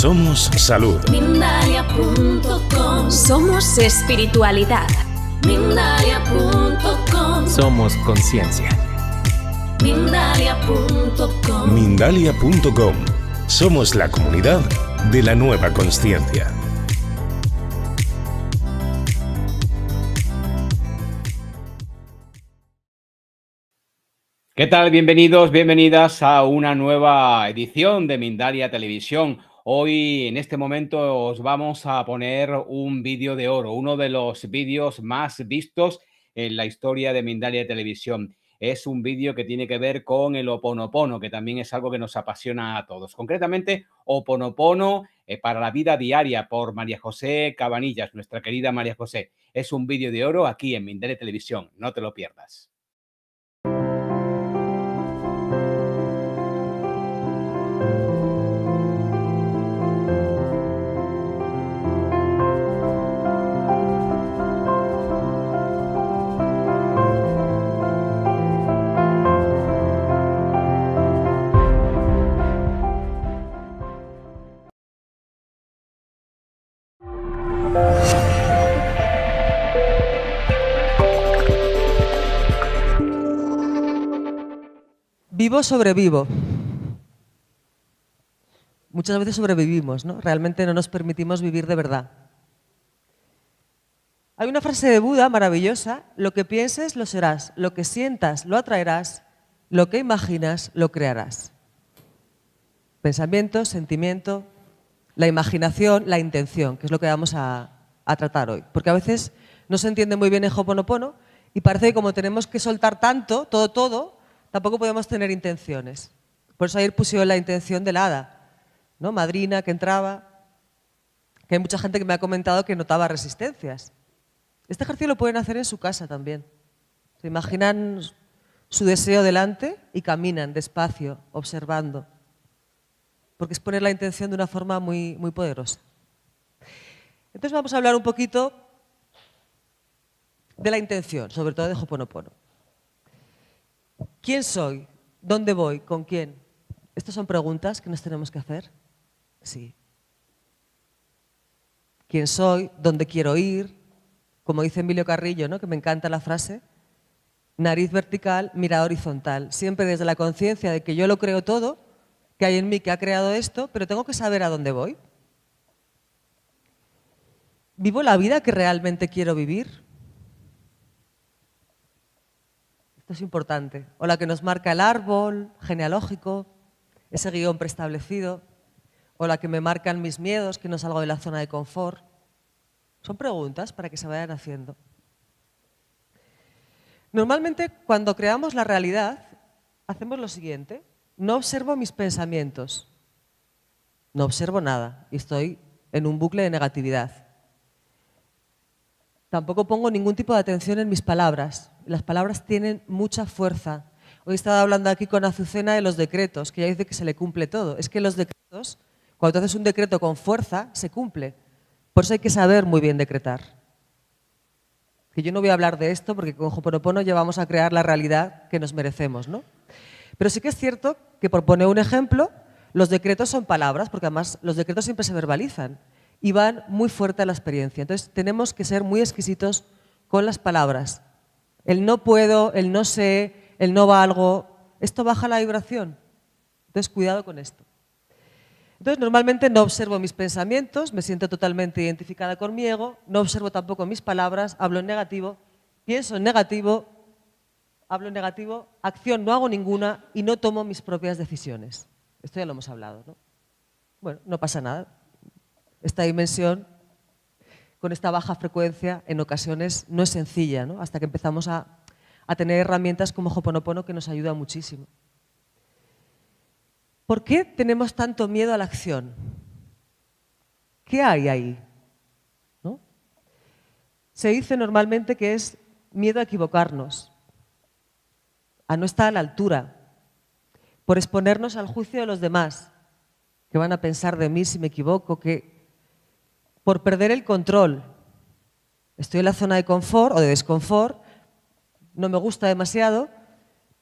Somos salud. Somos espiritualidad. Somos conciencia. Mindalia.com Mindalia.com. Somos la comunidad de la nueva conciencia. ¿Qué tal? Bienvenidos, bienvenidas a una nueva edición de Mindalia Televisión. Hoy, en este momento, os vamos a poner un vídeo de oro, uno de los vídeos más vistos en la historia de Mindalia Televisión. Es un vídeo que tiene que ver con el oponopono, que también es algo que nos apasiona a todos. Concretamente, oponopono eh, para la vida diaria por María José Cabanillas, nuestra querida María José. Es un vídeo de oro aquí en Mindalia Televisión. No te lo pierdas. Vivo sobrevivo. Muchas veces sobrevivimos, ¿no? Realmente no nos permitimos vivir de verdad. Hay una frase de Buda maravillosa, lo que pienses lo serás, lo que sientas lo atraerás, lo que imaginas lo crearás. Pensamiento, sentimiento, la imaginación, la intención, que es lo que vamos a, tratar hoy. Porque a veces no se entiende muy bien el Hoponopono y parece que como tenemos que soltar tanto, todo, todo, tampoco podemos tener intenciones. Por eso ayer pusieron la intención del hada, ¿no? Madrina que entraba, que hay mucha gente que me ha comentado que notaba resistencias. Este ejercicio lo pueden hacer en su casa también. Se imaginan su deseo delante y caminan despacio, observando. Porque es poner la intención de una forma muy, muy poderosa. Entonces vamos a hablar un poquito de la intención, sobre todo de Hoponopono. ¿Quién soy? ¿Dónde voy? ¿Con quién? ¿Estas son preguntas que nos tenemos que hacer? Sí. ¿Quién soy? ¿Dónde quiero ir? Como dice Emilio Carrillo, ¿no? que me encanta la frase, nariz vertical, mirada horizontal. Siempre desde la conciencia de que yo lo creo todo, que hay en mí que ha creado esto, pero tengo que saber a dónde voy. ¿Vivo la vida que realmente quiero vivir? Esto es importante. O la que nos marca el árbol genealógico, ese guion preestablecido, o la que me marcan mis miedos, que no salgo de la zona de confort. Son preguntas para que se vayan haciendo. Normalmente cuando creamos la realidad, hacemos lo siguiente. No observo mis pensamientos. No observo nada y estoy en un bucle de negatividad. Tampoco pongo ningún tipo de atención en mis palabras. Las palabras tienen mucha fuerza. Hoy he estado hablando aquí con Azucena de los decretos, que ya dice que se le cumple todo. Es que los decretos, cuando haces un decreto con fuerza, se cumple. Por eso hay que saber muy bien decretar. Que yo no voy a hablar de esto porque con Hoponopono ya vamos a crear la realidad que nos merecemos, ¿no? Pero sí que es cierto que, por poner un ejemplo, los decretos son palabras, porque además los decretos siempre se verbalizan y van muy fuerte a la experiencia. Entonces tenemos que ser muy exquisitos con las palabras. El no puedo, el no sé, el no valgo, esto baja la vibración. Entonces cuidado con esto. Entonces normalmente no observo mis pensamientos, me siento totalmente identificada con mi ego, no observo tampoco mis palabras, hablo en negativo, pienso en negativo, hablo en negativo, acción no hago ninguna y no tomo mis propias decisiones. Esto ya lo hemos hablado, ¿no? Bueno, no pasa nada. Esta dimensión, con esta baja frecuencia, en ocasiones no es sencilla, ¿no? Hasta que empezamos a, tener herramientas como Hoponopono que nos ayuda muchísimo. ¿Por qué tenemos tanto miedo a la acción? ¿Qué hay ahí? ¿No? Se dice normalmente que es miedo a equivocarnos, a no estar a la altura, por exponernos al juicio de los demás, que van a pensar de mí si me equivoco, que por perder el control. Estoy en la zona de confort o de desconfort, no me gusta demasiado,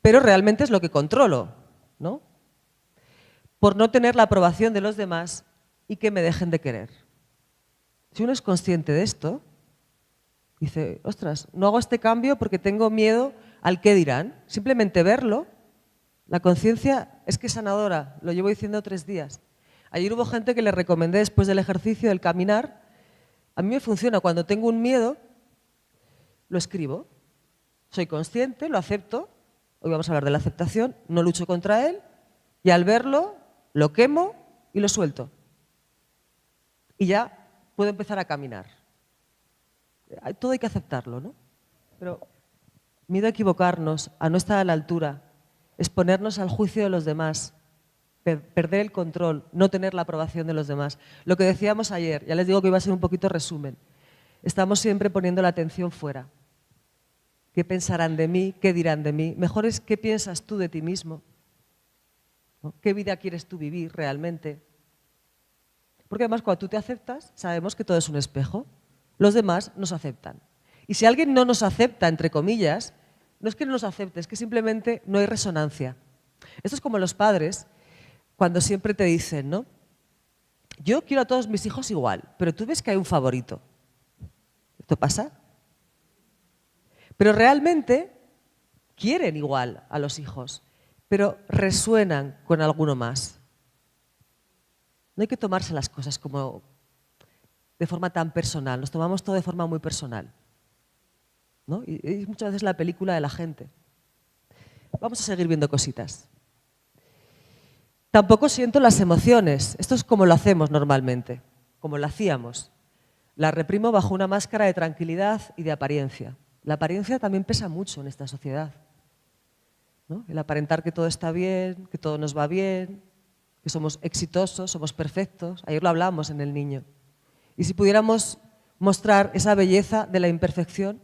pero realmente es lo que controlo, ¿no? Por no tener la aprobación de los demás y que me dejen de querer. Si uno es consciente de esto, dice, ostras, no hago este cambio porque tengo miedo al qué dirán. Simplemente verlo, la conciencia es que es sanadora, lo llevo diciendo tres días. Ayer hubo gente que le recomendé después del ejercicio, del caminar. A mí me funciona, cuando tengo un miedo, lo escribo. Soy consciente, lo acepto. Hoy vamos a hablar de la aceptación, no lucho contra él y al verlo lo quemo y lo suelto. Y ya puedo empezar a caminar. Todo hay que aceptarlo, ¿no? Pero miedo a equivocarnos, a no estar a la altura, exponernos al juicio de los demás, perder el control, no tener la aprobación de los demás. Lo que decíamos ayer, ya les digo que iba a ser un poquito resumen. Estamos siempre poniendo la atención fuera. ¿Qué pensarán de mí? ¿Qué dirán de mí? Mejor es qué piensas tú de ti mismo. ¿Qué vida quieres tú vivir realmente? Porque además cuando tú te aceptas, sabemos que todo es un espejo. Los demás nos aceptan. Y si alguien no nos acepta, entre comillas, no es que no nos acepte, es que simplemente no hay resonancia. Esto es como los padres cuando siempre te dicen, ¿no? Yo quiero a todos mis hijos igual, pero tú ves que hay un favorito. ¿Esto pasa? Pero realmente quieren igual a los hijos, pero resuenan con alguno más. No hay que tomarse las cosas como de forma tan personal, nos tomamos todo de forma muy personal. ¿no? Y es muchas veces la película de la gente. Vamos a seguir viendo cositas. Tampoco siento las emociones. Esto es como lo hacemos normalmente, como lo hacíamos. La reprimo bajo una máscara de tranquilidad y de apariencia. La apariencia también pesa mucho en esta sociedad. El aparentar que todo está bien, que todo nos va bien, que somos exitosos, somos perfectos. Ayer lo hablamos en el niño. Y si pudiéramos mostrar esa belleza de la imperfección,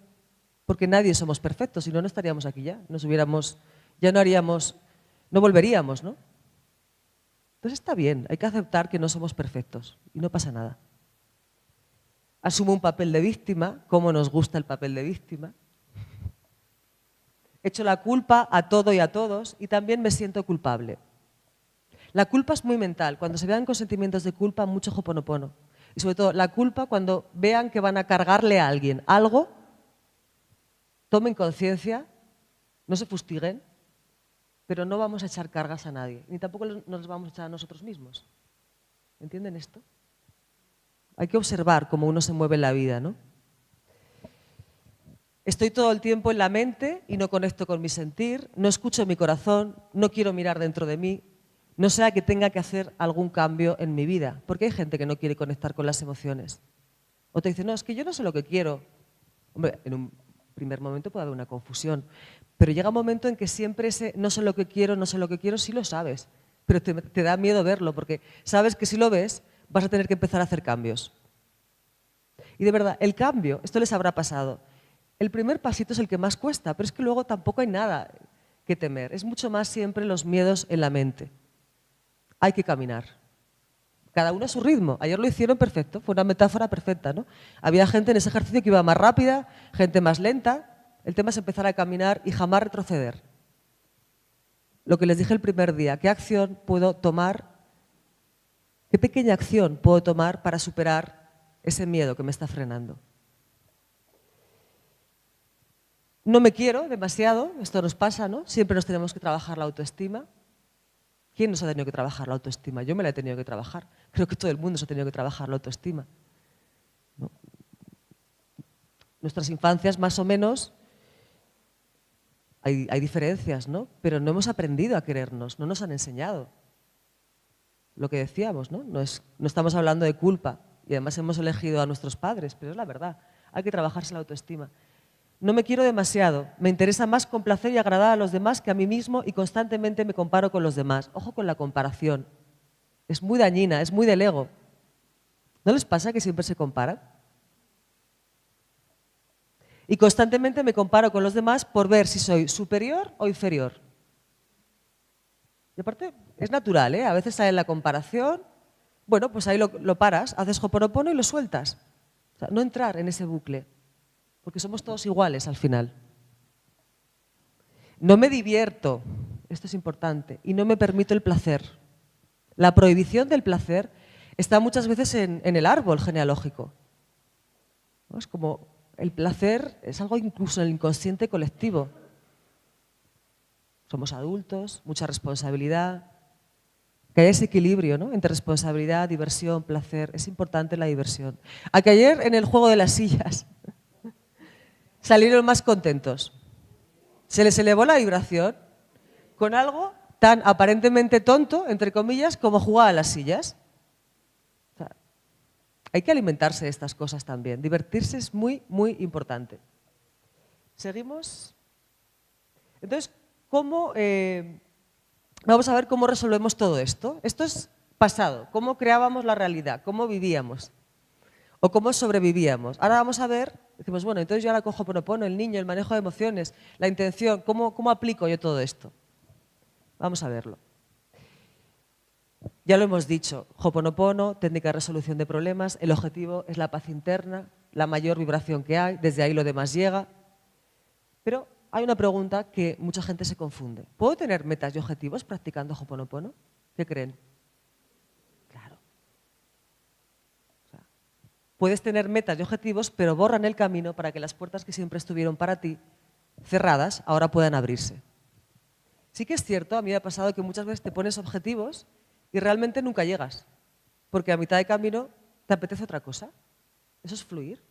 porque nadie somos perfectos, si no, no estaríamos aquí ya. Nos hubiéramos, ya no haríamos, no volveríamos, ¿no? Entonces está bien, hay que aceptar que no somos perfectos y no pasa nada asumo un papel de víctima, como nos gusta el papel de víctima. Echo la culpa a todo y a todos y también me siento culpable. La culpa es muy mental. Cuando se vean con sentimientos de culpa, mucho joponopono. Y sobre todo, la culpa cuando vean que van a cargarle a alguien algo, tomen conciencia, no se fustiguen, pero no vamos a echar cargas a nadie, ni tampoco nos vamos a echar a nosotros mismos. ¿Entienden esto? Hay que observar cómo uno se mueve en la vida, ¿no? Estoy todo el tiempo en la mente y no conecto con mi sentir, no escucho mi corazón, no quiero mirar dentro de mí, no sea que tenga que hacer algún cambio en mi vida, porque hay gente que no quiere conectar con las emociones. O te dice, no, es que yo no sé lo que quiero. Hombre, en un primer momento puede haber una confusión, pero llega un momento en que siempre ese no sé lo que quiero, no sé lo que quiero, sí lo sabes, pero te, te da miedo verlo, porque sabes que si lo ves, vas a tener que empezar a hacer cambios. Y de verdad, el cambio, esto les habrá pasado. El primer pasito es el que más cuesta, pero es que luego tampoco hay nada que temer. Es mucho más siempre los miedos en la mente. Hay que caminar. Cada uno a su ritmo. Ayer lo hicieron perfecto, fue una metáfora perfecta. ¿no? Había gente en ese ejercicio que iba más rápida, gente más lenta. El tema es empezar a caminar y jamás retroceder. Lo que les dije el primer día, ¿qué acción puedo tomar ¿Qué pequeña acción puedo tomar para superar ese miedo que me está frenando? No me quiero demasiado, esto nos pasa, ¿no? Siempre nos tenemos que trabajar la autoestima. ¿Quién nos ha tenido que trabajar la autoestima? Yo me la he tenido que trabajar. Creo que todo el mundo se ha tenido que trabajar la autoestima. Nuestras infancias, más o menos, hay, hay diferencias, ¿no? Pero no hemos aprendido a querernos, no nos han enseñado lo que decíamos, ¿no? No, estamos hablando de culpa y además hemos elegido a nuestros padres, pero es la verdad. Hay que trabajarse la autoestima. No me quiero demasiado, me interesa más complacer y agradar a los demás que a mí mismo y constantemente me comparo con los demás. Ojo con la comparación. Es muy dañina, es muy del ego. ¿No les pasa que siempre se comparan? Y constantemente me comparo con los demás por ver si soy superior o inferior. Y aparte, es natural, ¿eh? A veces sale la comparación, bueno, pues ahí lo, paras, haces hoponopono y lo sueltas. no entrar en ese bucle, porque somos todos iguales al final. No me divierto, esto es importante, y no me permito el placer. La prohibición del placer está muchas veces en, el árbol genealógico. Es como el placer es algo incluso en el inconsciente colectivo. Somos adultos, mucha responsabilidad, que haya ese equilibrio ¿no? entre responsabilidad, diversión, placer. Es importante la diversión. A que ayer en el juego de las sillas salieron más contentos. Se les elevó la vibración con algo tan aparentemente tonto, entre comillas, como jugar a las sillas. Hay que alimentarse de estas cosas también. Divertirse es muy, muy importante. ¿Seguimos? Entonces, ¿cómo, eh, vamos a ver cómo resolvemos todo esto? Esto es pasado, cómo creábamos la realidad, cómo vivíamos o cómo sobrevivíamos. Ahora vamos a ver, decimos, bueno, entonces yo ahora cojo Ponopono, el niño, el manejo de emociones, la intención, ¿cómo, cómo aplico yo todo esto? Vamos a verlo. Ya lo hemos dicho, Hoponopono, técnica de resolución de problemas, el objetivo es la paz interna, la mayor vibración que hay, desde ahí lo demás llega. Pero hay una pregunta que mucha gente se confunde. ¿Puedo tener metas y objetivos practicando Hoponopono? ¿Qué creen? Claro. puedes tener metas y objetivos, pero borran el camino para que las puertas que siempre estuvieron para ti cerradas ahora puedan abrirse. Sí que es cierto, a mí me ha pasado que muchas veces te pones objetivos y realmente nunca llegas, porque a mitad de camino te apetece otra cosa. Eso es fluir.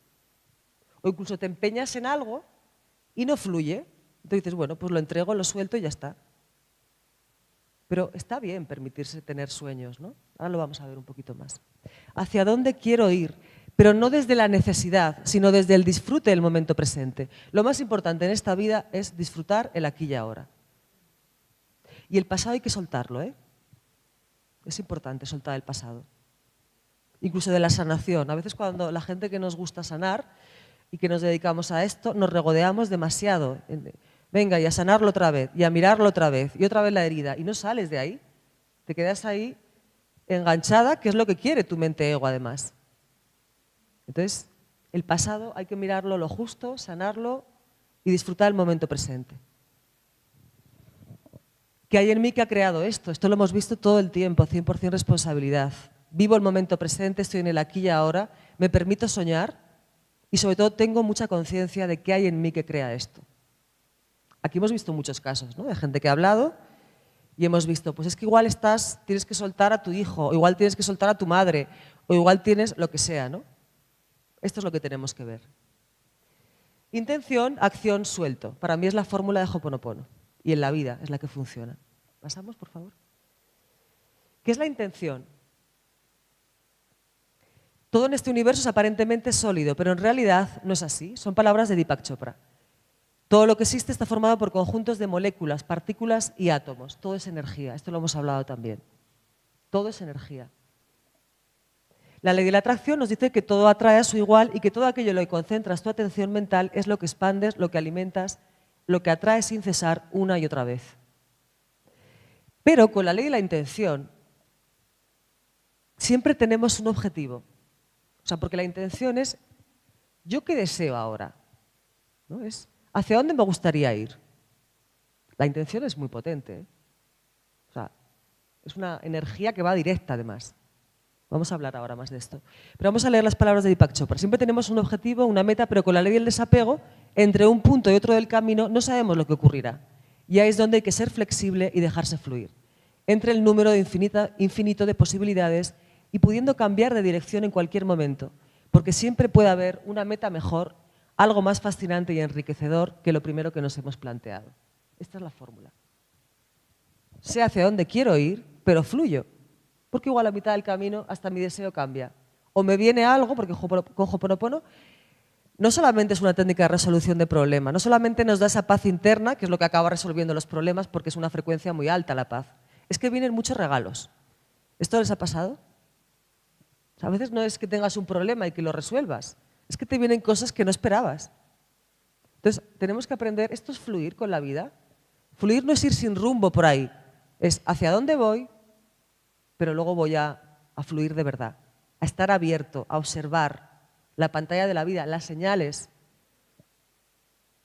O incluso te empeñas en algo y no fluye. Entonces dices, bueno, pues lo entrego, lo suelto y ya está. Pero está bien permitirse tener sueños, ¿no? Ahora lo vamos a ver un poquito más. ¿Hacia dónde quiero ir? Pero no desde la necesidad, sino desde el disfrute del momento presente. Lo más importante en esta vida es disfrutar el aquí y ahora. Y el pasado hay que soltarlo, ¿eh? Es importante soltar el pasado. Incluso de la sanación. A veces cuando la gente que nos gusta sanar y que nos dedicamos a esto, nos regodeamos demasiado. Venga, y a sanarlo otra vez, y a mirarlo otra vez, y otra vez la herida. Y no sales de ahí. Te quedas ahí enganchada, que es lo que quiere tu mente ego además. Entonces, el pasado hay que mirarlo lo justo, sanarlo y disfrutar el momento presente. ¿Qué hay en mí que ha creado esto? Esto lo hemos visto todo el tiempo, 100% responsabilidad. Vivo el momento presente, estoy en el aquí y ahora, me permito soñar y sobre todo tengo mucha conciencia de qué hay en mí que crea esto. Aquí hemos visto muchos casos ¿no? de gente que ha hablado y hemos visto, pues es que igual estás, tienes que soltar a tu hijo, o igual tienes que soltar a tu madre, o igual tienes lo que sea. ¿no? Esto es lo que tenemos que ver. Intención, acción, suelto. Para mí es la fórmula de Hoponopono y en la vida es la que funciona. Pasamos, por favor. ¿Qué es la intención? Todo en este universo es aparentemente sólido, pero en realidad no es así. Son palabras de Deepak Chopra. Todo lo que existe está formado por conjuntos de moléculas, partículas y átomos. Todo es energía. Esto lo hemos hablado también. Todo es energía. La ley de la atracción nos dice que todo atrae a su igual y que todo aquello en lo que concentras tu atención mental es lo que expandes, lo que alimentas lo que atrae sin cesar una y otra vez. Pero con la ley de la intención siempre tenemos un objetivo. O sea, porque la intención es, ¿yo qué deseo ahora? ¿No? Es, ¿hacia dónde me gustaría ir? La intención es muy potente. ¿eh? O sea, es una energía que va directa además. Vamos a hablar ahora más de esto. Pero vamos a leer las palabras de Deepak Chopra. Siempre tenemos un objetivo, una meta, pero con la ley del desapego, entre un punto y otro del camino, no sabemos lo que ocurrirá. Y ahí es donde hay que ser flexible y dejarse fluir. Entre el número de infinito de posibilidades y pudiendo cambiar de dirección en cualquier momento, porque siempre puede haber una meta mejor, algo más fascinante y enriquecedor que lo primero que nos hemos planteado. Esta es la fórmula. Sé hacia dónde quiero ir, pero fluyo porque igual a mitad del camino hasta mi deseo cambia. O me viene algo, porque con Hoponopono no solamente es una técnica de resolución de problemas, no solamente nos da esa paz interna, que es lo que acaba resolviendo los problemas, porque es una frecuencia muy alta la paz, es que vienen muchos regalos. ¿Esto les ha pasado? a veces no es que tengas un problema y que lo resuelvas, es que te vienen cosas que no esperabas. Entonces, tenemos que aprender, esto es fluir con la vida. Fluir no es ir sin rumbo por ahí, es hacia dónde voy, pero luego voy a, fluir de verdad, a estar abierto, a observar la pantalla de la vida, las señales.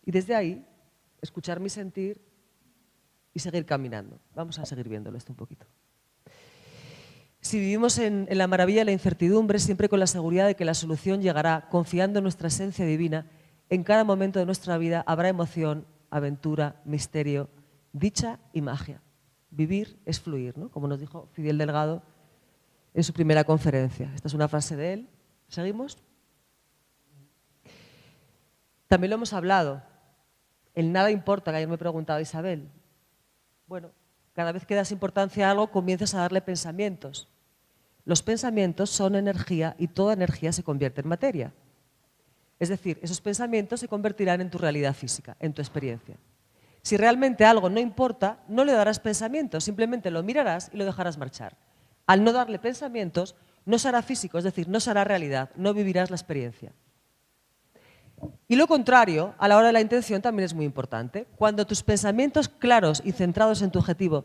Y desde ahí, escuchar mi sentir y seguir caminando. Vamos a seguir viéndolo esto un poquito. Si vivimos en, la maravilla de la incertidumbre, siempre con la seguridad de que la solución llegará, confiando en nuestra esencia divina, en cada momento de nuestra vida habrá emoción, aventura, misterio, dicha y magia. Vivir es fluir, ¿no? como nos dijo Fidel Delgado en su primera conferencia. Esta es una frase de él. ¿Seguimos? También lo hemos hablado. El nada importa, que ayer me preguntaba Isabel. Bueno, cada vez que das importancia a algo, comienzas a darle pensamientos. Los pensamientos son energía y toda energía se convierte en materia. Es decir, esos pensamientos se convertirán en tu realidad física, en tu experiencia. Si realmente algo no importa, no le darás pensamientos, simplemente lo mirarás y lo dejarás marchar. Al no darle pensamientos, no será físico, es decir, no será realidad, no vivirás la experiencia. Y lo contrario, a la hora de la intención también es muy importante. Cuando tus pensamientos claros y centrados en tu objetivo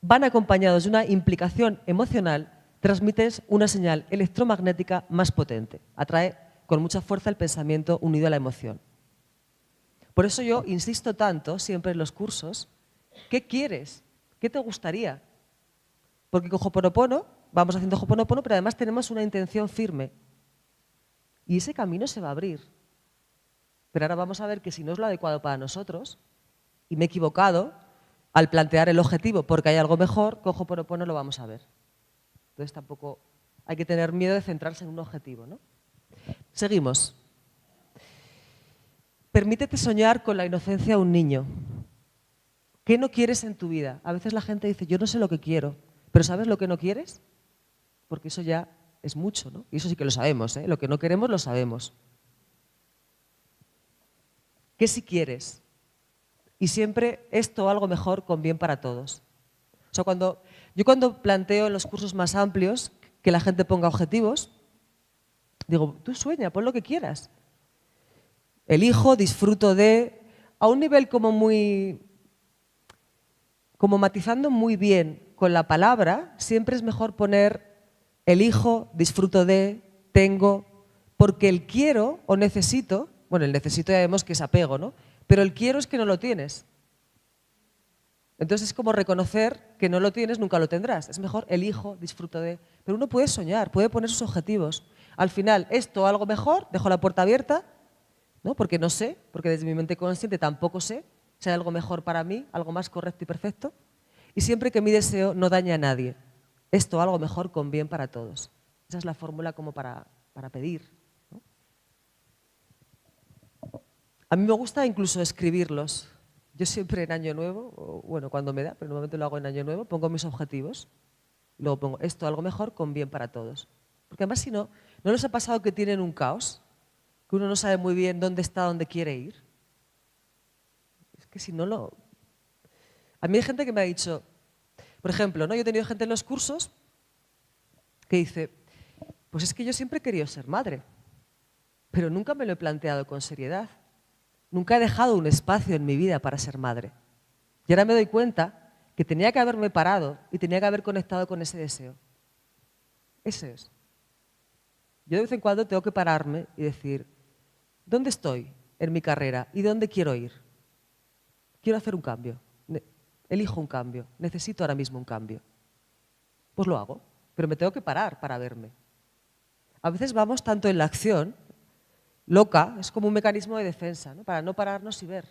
van acompañados de una implicación emocional, transmites una señal electromagnética más potente. Atrae con mucha fuerza el pensamiento unido a la emoción. Por eso yo insisto tanto siempre en los cursos, ¿qué quieres? ¿Qué te gustaría? Porque con Hoponopono, vamos haciendo Hoponopono, pero además tenemos una intención firme. Y ese camino se va a abrir. Pero ahora vamos a ver que si no es lo adecuado para nosotros, y me he equivocado al plantear el objetivo porque hay algo mejor, con Hoponopono lo vamos a ver. Entonces tampoco hay que tener miedo de centrarse en un objetivo. ¿no? Seguimos. Permítete soñar con la inocencia de un niño. ¿Qué no quieres en tu vida? A veces la gente dice, yo no sé lo que quiero, pero ¿sabes lo que no quieres? Porque eso ya es mucho, ¿no? Y eso sí que lo sabemos, ¿eh? Lo que no queremos lo sabemos. ¿Qué si quieres? Y siempre esto algo mejor con bien para todos. O cuando, yo cuando planteo en los cursos más amplios que la gente ponga objetivos, digo, tú sueña, pon lo que quieras. Elijo, disfruto de, a un nivel como muy, como matizando muy bien con la palabra, siempre es mejor poner elijo, disfruto de, tengo, porque el quiero o necesito, bueno, el necesito ya vemos que es apego, ¿no? Pero el quiero es que no lo tienes. Entonces es como reconocer que no lo tienes, nunca lo tendrás. Es mejor elijo, disfruto de. Pero uno puede soñar, puede poner sus objetivos. Al final, esto algo mejor, dejo la puerta abierta, ¿no? porque no sé, porque desde mi mente consciente tampoco sé si hay algo mejor para mí, algo más correcto y perfecto. Y siempre que mi deseo no daña a nadie, esto algo mejor con bien para todos. Esa es la fórmula como para, para pedir. A mí me gusta incluso escribirlos. Yo siempre en Año Nuevo, bueno, cuando me da, pero normalmente lo hago en Año Nuevo, pongo mis objetivos. Luego pongo esto, algo mejor, con bien para todos. Porque además, si no, ¿no les ha pasado que tienen un caos? Que uno no sabe muy bien dónde está, dónde quiere ir. Es que si no lo... A mí hay gente que me ha dicho, por ejemplo, ¿no? yo he tenido gente en los cursos que dice, pues es que yo siempre he querido ser madre, pero nunca me lo he planteado con seriedad. Nunca he dejado un espacio en mi vida para ser madre. Y ahora me doy cuenta que tenía que haberme parado y tenía que haber conectado con ese deseo. Ese es. Yo de vez en cuando tengo que pararme y decir, ¿dónde estoy en mi carrera y dónde quiero ir? Quiero hacer un cambio. Elijo un cambio. Necesito ahora mismo un cambio. Pues lo hago, pero me tengo que parar para verme. A veces vamos tanto en la acción loca, es como un mecanismo de defensa, para no pararnos y ver.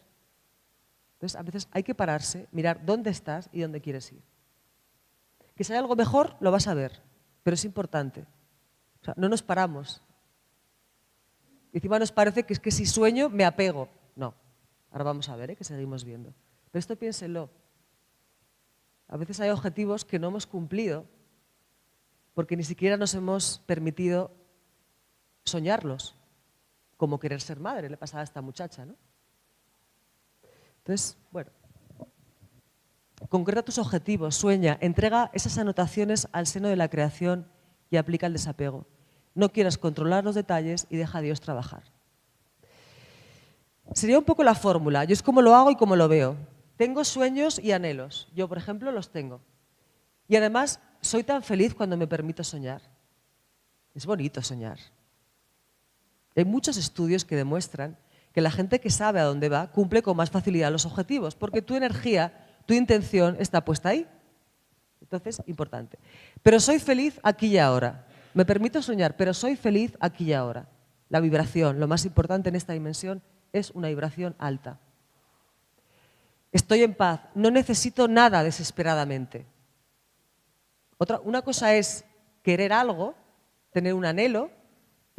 Entonces, a veces hay que pararse, mirar dónde estás y dónde quieres ir. Que si hay algo mejor, lo vas a ver, pero es importante. O sea, no nos paramos. Y encima nos parece que es que si sueño, me apego. No. Ahora vamos a ver, ¿eh? que seguimos viendo. Pero esto piénselo. A veces hay objetivos que no hemos cumplido porque ni siquiera nos hemos permitido soñarlos como querer ser madre, le pasaba a esta muchacha, ¿no? Entonces, bueno, concreta tus objetivos, sueña, entrega esas anotaciones al seno de la creación y aplica el desapego. No quieras controlar los detalles y deja a Dios trabajar. Sería un poco la fórmula. Yo es como lo hago y como lo veo. Tengo sueños y anhelos. Yo, por ejemplo, los tengo. Y además, soy tan feliz cuando me permito soñar. Es bonito soñar. Hay muchos estudios que demuestran que la gente que sabe a dónde va cumple con más facilidad los objetivos, porque tu energía, tu intención está puesta ahí. Entonces, importante. Pero soy feliz aquí y ahora. Me permito soñar, pero soy feliz aquí y ahora. La vibración, lo más importante en esta dimensión, es una vibración alta. Estoy en paz, no necesito nada desesperadamente. Otra, una cosa es querer algo, tener un anhelo,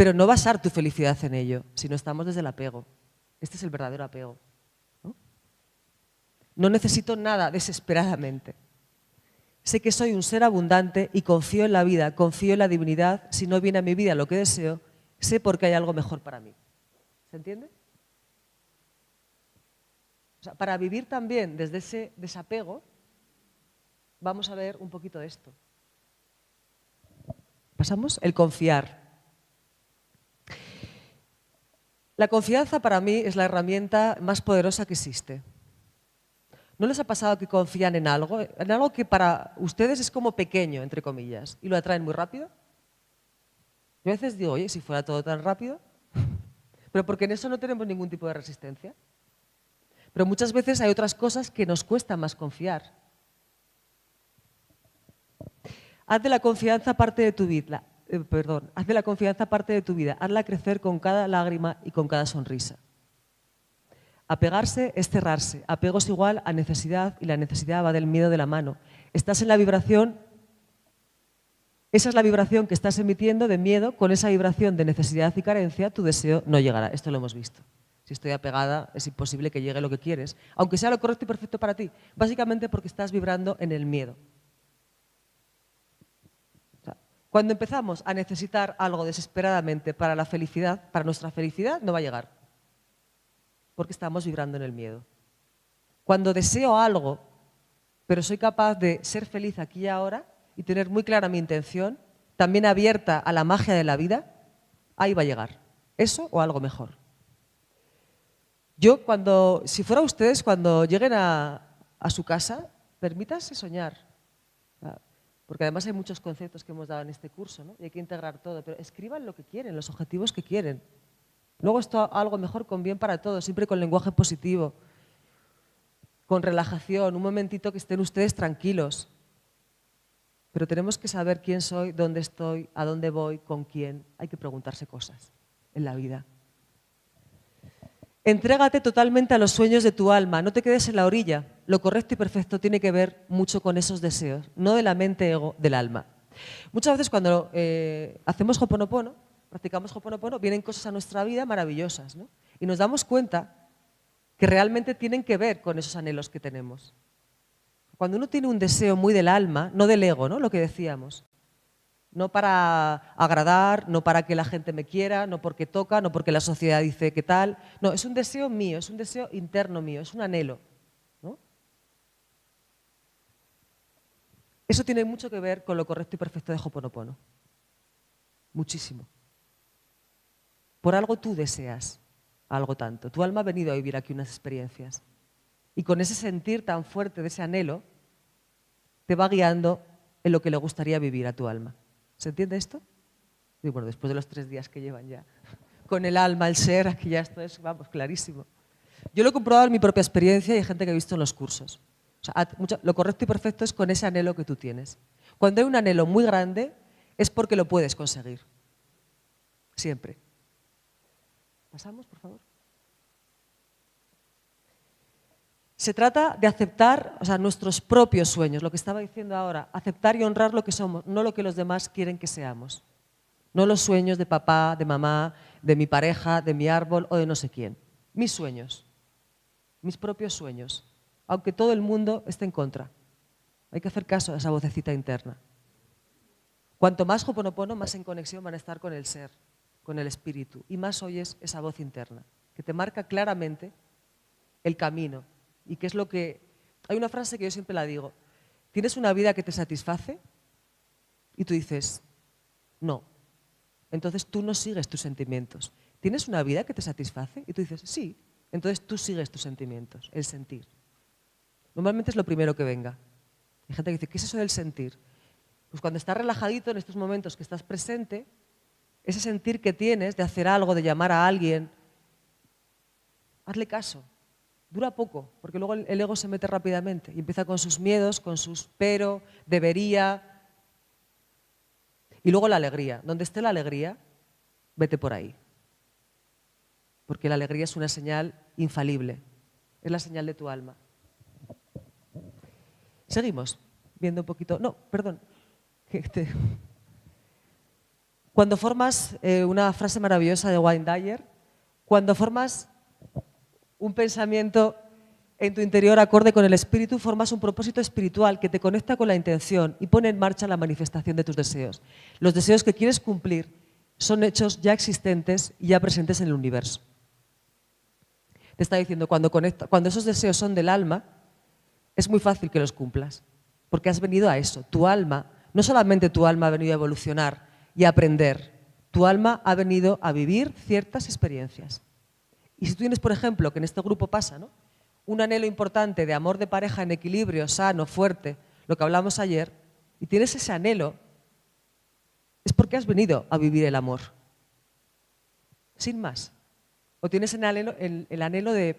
pero no basar tu felicidad en ello, si no estamos desde el apego. Este es el verdadero apego. ¿no? no necesito nada desesperadamente. Sé que soy un ser abundante y confío en la vida, confío en la divinidad. Si no viene a mi vida lo que deseo, sé porque hay algo mejor para mí. ¿Se entiende? O sea, para vivir también desde ese desapego, vamos a ver un poquito de esto. Pasamos el confiar. La confianza para mí es la herramienta más poderosa que existe. ¿No les ha pasado que confían en algo? En algo que para ustedes es como pequeño, entre comillas, y lo atraen muy rápido. Yo a veces digo, oye, si fuera todo tan rápido, pero porque en eso no tenemos ningún tipo de resistencia. Pero muchas veces hay otras cosas que nos cuesta más confiar. Haz de la confianza parte de tu vida. Eh, perdón, haz de la confianza parte de tu vida. Hazla crecer con cada lágrima y con cada sonrisa. Apegarse es cerrarse. Apego es igual a necesidad y la necesidad va del miedo de la mano. Estás en la vibración, esa es la vibración que estás emitiendo de miedo, con esa vibración de necesidad y carencia tu deseo no llegará. Esto lo hemos visto. Si estoy apegada, es imposible que llegue lo que quieres, aunque sea lo correcto y perfecto para ti, básicamente porque estás vibrando en el miedo. Cuando empezamos a necesitar algo desesperadamente para la felicidad, para nuestra felicidad, no va a llegar, porque estamos vibrando en el miedo. Cuando deseo algo, pero soy capaz de ser feliz aquí y ahora y tener muy clara mi intención, también abierta a la magia de la vida, ahí va a llegar. Eso o algo mejor. Yo cuando, si fuera ustedes, cuando lleguen a, su casa, permítanse soñar. Porque además hay muchos conceptos que hemos dado en este curso, ¿no? Y hay que integrar todo, pero escriban lo que quieren, los objetivos que quieren. Luego esto algo mejor con bien para todos, siempre con lenguaje positivo, con relajación, un momentito que estén ustedes tranquilos. Pero tenemos que saber quién soy, dónde estoy, a dónde voy, con quién. Hay que preguntarse cosas en la vida. Entrégate totalmente a los sueños de tu alma, no te quedes en la orilla. Lo correcto y perfecto tiene que ver mucho con esos deseos, no de la mente ego, del alma. Muchas veces cuando eh, hacemos Hoponopono, practicamos Hoponopono, vienen cosas a nuestra vida maravillosas, ¿no? Y nos damos cuenta que realmente tienen que ver con esos anhelos que tenemos. Cuando uno tiene un deseo muy del alma, no del ego, ¿no? Lo que decíamos, no para agradar, no para que la gente me quiera, no porque toca, no porque la sociedad dice que tal. No, es un deseo mío, es un deseo interno mío, es un anhelo. Eso tiene mucho que ver con lo correcto y perfecto de Hoponopono. Muchísimo. Por algo tú deseas algo tanto. Tu alma ha venido a vivir aquí unas experiencias. Y con ese sentir tan fuerte de ese anhelo, te va guiando en lo que le gustaría vivir a tu alma. ¿Se entiende esto? Y bueno, después de los tres días que llevan ya, con el alma, el ser, aquí ya esto es, vamos, clarísimo. Yo lo he comprobado en mi propia experiencia y hay gente que ha visto en los cursos. Lo correcto y perfecto es con ese anhelo que tú tienes. Cuando hay un anhelo muy grande, es porque lo puedes conseguir. Siempre. Pasamos, por favor. Se trata de aceptar o sea, nuestros propios sueños, lo que estaba diciendo ahora, aceptar y honrar lo que somos, no lo que los demás quieren que seamos. No los sueños de papá, de mamá, de mi pareja, de mi árbol o de no sé quién. Mis sueños, mis propios sueños, aunque todo el mundo esté en contra. Hay que hacer caso a esa vocecita interna. Cuanto más Hoponopono, más en conexión van a estar con el ser, con el espíritu, y más oyes esa voz interna, que te marca claramente el camino, y qué es lo que... Hay una frase que yo siempre la digo. ¿Tienes una vida que te satisface? Y tú dices, no. Entonces tú no sigues tus sentimientos. ¿Tienes una vida que te satisface? Y tú dices, sí. Entonces tú sigues tus sentimientos, el sentir. Normalmente es lo primero que venga. Hay gente que dice, ¿qué es eso del sentir? Pues cuando estás relajadito en estos momentos que estás presente, ese sentir que tienes de hacer algo, de llamar a alguien, hazle caso. Dura poco, porque luego el ego se mete rápidamente y empieza con sus miedos, con sus pero, debería. Y luego la alegría. Donde esté la alegría, vete por ahí. Porque la alegría es una señal infalible, es la señal de tu alma. Seguimos viendo un poquito. No, perdón. Cuando formas eh, una frase maravillosa de Wayne Dyer, cuando formas un pensamiento en tu interior acorde con el espíritu, formas un propósito espiritual que te conecta con la intención y pone en marcha la manifestación de tus deseos. Los deseos que quieres cumplir son hechos ya existentes y ya presentes en el universo. Te está diciendo, cuando, cuando esos deseos son del alma, es muy fácil que los cumplas, porque has venido a eso. Tu alma, no solamente tu alma ha venido a evolucionar y a aprender, tu alma ha venido a vivir ciertas experiencias. Y si tú tienes, por ejemplo, que en este grupo pasa, ¿no? un anhelo importante de amor de pareja en equilibrio, sano, fuerte, lo que hablamos ayer, y tienes ese anhelo, es porque has venido a vivir el amor. Sin más. O tienes el anhelo, el, anhelo de,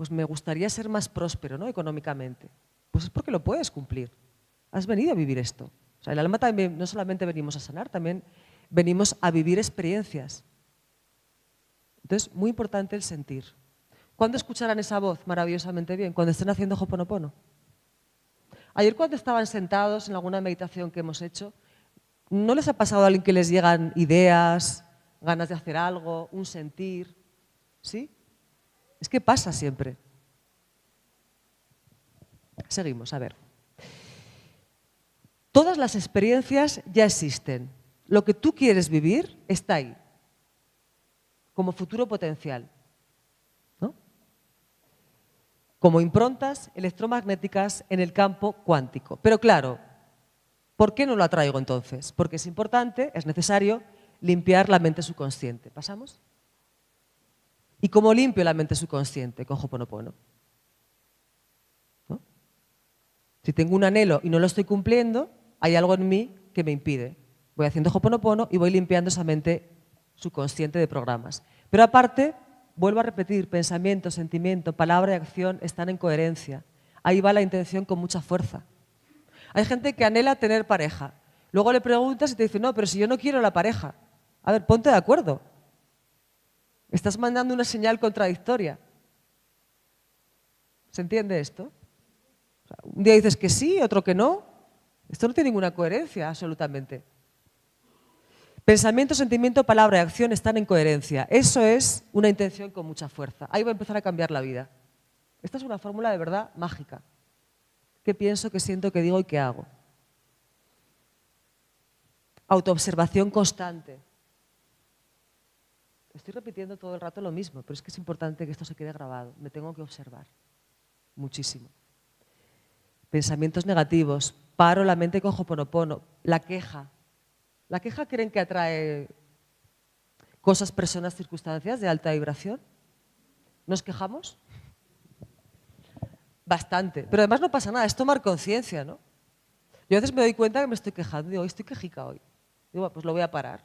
pues me gustaría ser más próspero ¿no? económicamente. Pues es porque lo puedes cumplir. Has venido a vivir esto. O sea, el alma también, no solamente venimos a sanar, también venimos a vivir experiencias. Entonces, muy importante el sentir. ¿Cuándo escucharán esa voz maravillosamente bien? Cuando estén haciendo Hoponopono. Ayer cuando estaban sentados en alguna meditación que hemos hecho, ¿no les ha pasado a alguien que les llegan ideas, ganas de hacer algo, un sentir? ¿Sí? Es que pasa siempre. Seguimos, a ver. Todas las experiencias ya existen. Lo que tú quieres vivir está ahí como futuro potencial. Como improntas electromagnéticas en el campo cuántico. Pero claro, ¿por qué no lo atraigo entonces? Porque es importante, es necesario limpiar la mente subconsciente. ¿Pasamos? ¿Y cómo limpio la mente subconsciente con Hoponopono? ¿No? Si tengo un anhelo y no lo estoy cumpliendo, hay algo en mí que me impide. Voy haciendo Hoponopono y voy limpiando esa mente subconsciente de programas. Pero aparte, vuelvo a repetir, pensamiento, sentimiento, palabra y acción están en coherencia. Ahí va la intención con mucha fuerza. Hay gente que anhela tener pareja. Luego le preguntas y te dice, no, pero si yo no quiero la pareja. A ver, ponte de acuerdo. Estás mandando una señal contradictoria. ¿Se entiende esto? un día dices que sí, otro que no. Esto no tiene ninguna coherencia, absolutamente. Pensamiento, sentimiento, palabra y acción están en coherencia. Eso es una intención con mucha fuerza. Ahí va a empezar a cambiar la vida. Esta es una fórmula de verdad mágica. ¿Qué pienso, qué siento, qué digo y qué hago? Autoobservación constante. Estoy repitiendo todo el rato lo mismo, pero es que es importante que esto se quede grabado. Me tengo que observar muchísimo. Pensamientos negativos. Paro la mente con Hoponopono. La queja. ¿La queja creen que atrae cosas, personas, circunstancias de alta vibración? ¿Nos quejamos? Bastante. Pero además no pasa nada, es tomar conciencia, ¿no? Yo a veces me doy cuenta que me estoy quejando, digo, estoy quejica hoy. Digo, pues lo voy a parar.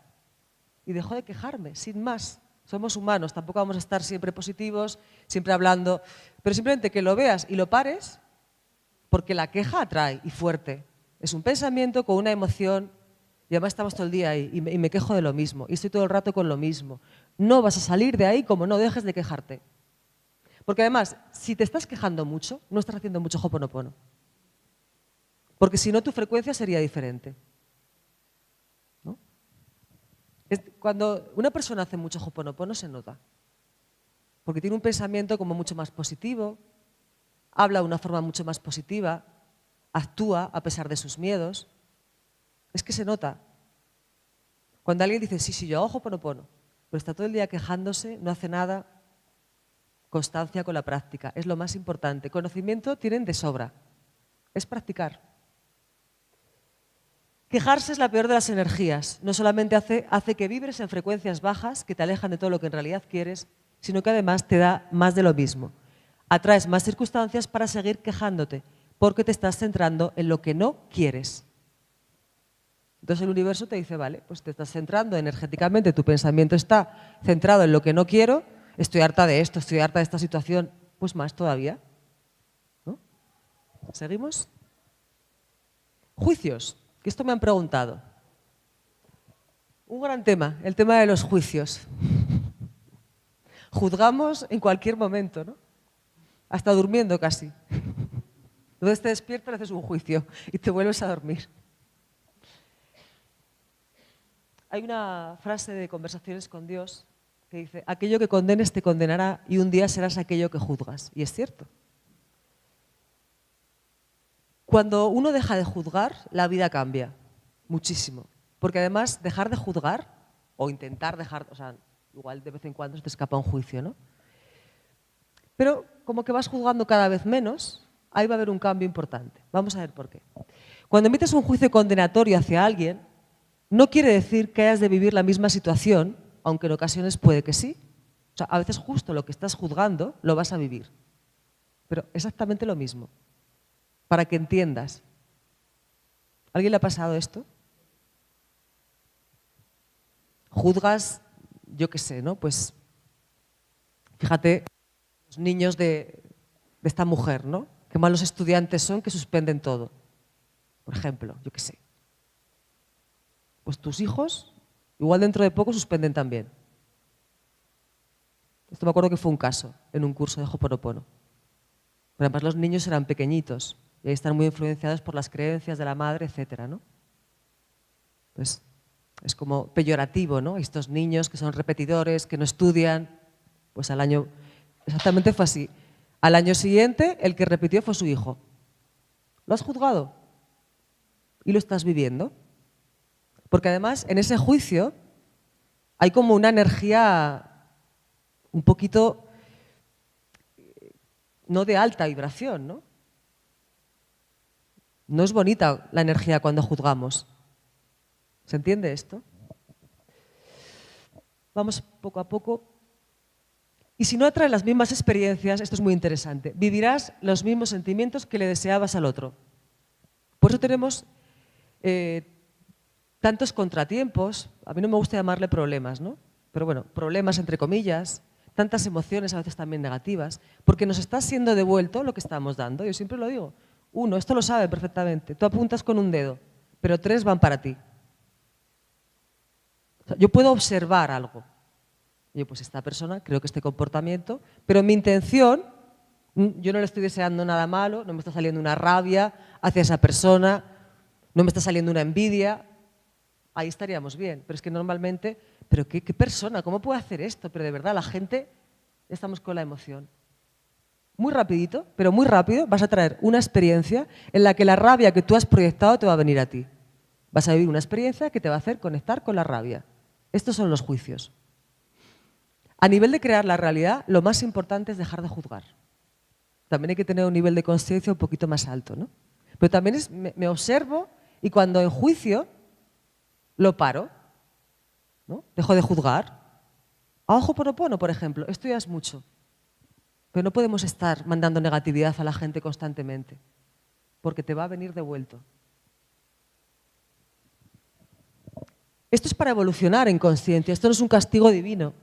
Y dejo de quejarme, sin más. Somos humanos, tampoco vamos a estar siempre positivos, siempre hablando, pero simplemente que lo veas y lo pares, porque la queja atrae y fuerte. Es un pensamiento con una emoción y además estamos todo el día ahí y me, quejo de lo mismo y estoy todo el rato con lo mismo. No vas a salir de ahí como no dejes de quejarte. Porque además, si te estás quejando mucho, no estás haciendo mucho hoponopono. Porque si no, tu frecuencia sería diferente. Cuando una persona hace mucho hoponopono se nota. Porque tiene un pensamiento como mucho más positivo, habla de una forma mucho más positiva, actúa a pesar de sus miedos. Es que se nota. Cuando alguien dice, sí, sí, yo ojo, pono, pono, pero está todo el día quejándose, no hace nada, constancia con la práctica, es lo más importante. Conocimiento tienen de sobra, es practicar. Quejarse es la peor de las energías. No solamente hace, hace que vibres en frecuencias bajas que te alejan de todo lo que en realidad quieres, sino que además te da más de lo mismo. Atraes más circunstancias para seguir quejándote, porque te estás centrando en lo que no quieres. Entonces el universo te dice, vale, pues te estás centrando energéticamente, tu pensamiento está centrado en lo que no quiero, estoy harta de esto, estoy harta de esta situación, pues más todavía. ¿No? ¿Seguimos? Juicios, que esto me han preguntado. Un gran tema, el tema de los juicios. Juzgamos en cualquier momento, ¿no? Hasta durmiendo casi. Entonces te despiertas haces un juicio y te vuelves a dormir. Hay una frase de conversaciones con Dios que dice, aquello que condenes te condenará y un día serás aquello que juzgas. Y es cierto. Cuando uno deja de juzgar, la vida cambia muchísimo. Porque además dejar de juzgar o intentar dejar, o sea, igual de vez en cuando se te escapa un juicio, ¿no? Pero como que vas juzgando cada vez menos, ahí va a haber un cambio importante. Vamos a ver por qué. Cuando emites un juicio condenatorio hacia alguien, no quiere decir que hayas de vivir la misma situación, aunque en ocasiones puede que sí. O sea, a veces justo lo que estás juzgando lo vas a vivir. Pero exactamente lo mismo. Para que entiendas. ¿Alguien le ha pasado esto? Juzgas, yo qué sé, ¿no? Pues fíjate, los niños de, de esta mujer, ¿no? Qué malos estudiantes son que suspenden todo. Por ejemplo, yo qué sé pues tus hijos igual dentro de poco suspenden también. Esto me acuerdo que fue un caso en un curso de Hoponopono. Pero además los niños eran pequeñitos y ahí están muy influenciados por las creencias de la madre, etc. ¿no? Pues es como peyorativo, ¿no? Estos niños que son repetidores, que no estudian, pues al año, exactamente fue así. Al año siguiente, el que repitió fue su hijo. ¿Lo has juzgado? ¿Y lo estás viviendo? Porque además en ese juicio hay como una energía un poquito no de alta vibración, ¿no? No es bonita la energía cuando juzgamos. ¿Se entiende esto? Vamos poco a poco. Y si no atrae las mismas experiencias, esto es muy interesante, vivirás los mismos sentimientos que le deseabas al otro. Por eso tenemos eh, tantos contratiempos, a mí no me gusta llamarle problemas, ¿no? Pero bueno, problemas entre comillas, tantas emociones a veces también negativas, porque nos está siendo devuelto lo que estamos dando. Yo siempre lo digo. Uno, esto lo sabe perfectamente. Tú apuntas con un dedo, pero tres van para ti. yo puedo observar algo. Yo, pues esta persona, creo que este comportamiento, pero mi intención, mm, yo no le estoy deseando nada malo, no me está saliendo una rabia hacia esa persona, no me está saliendo una envidia, ahí estaríamos bien. Pero es que normalmente, pero qué, persona, ¿cómo puede hacer esto? Pero de verdad, la gente, estamos con la emoción. Muy rapidito, pero muy rápido, vas a traer una experiencia en la que la rabia que tú has proyectado te va a venir a ti. Vas a vivir una experiencia que te va a hacer conectar con la rabia. Estos son los juicios. A nivel de crear la realidad, lo más importante es dejar de juzgar. También hay que tener un nivel de conciencia un poquito más alto, ¿no? Pero también es, me observo y cuando en juicio lo paro, ¿no? dejo de juzgar. A ojo por opono, por ejemplo, esto ya es mucho. Pero no podemos estar mandando negatividad a la gente constantemente, porque te va a venir devuelto. Esto es para evolucionar en conciencia, esto no es un castigo divino.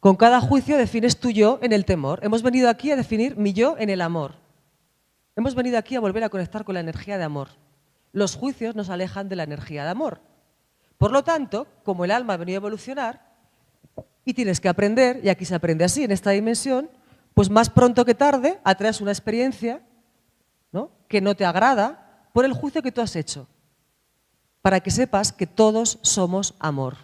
Con cada juicio defines tu yo en el temor. Hemos venido aquí a definir mi yo en el amor. Hemos venido aquí a volver a conectar con la energía de amor. Los juicios nos alejan de la energía de amor. Por lo tanto, como el alma ha venido a evolucionar, y tienes que aprender, y aquí se aprende así, en esta dimensión, pues más pronto que tarde atraes una experiencia ¿no? que no te agrada por el juicio que tú has hecho, para que sepas que todos somos amor.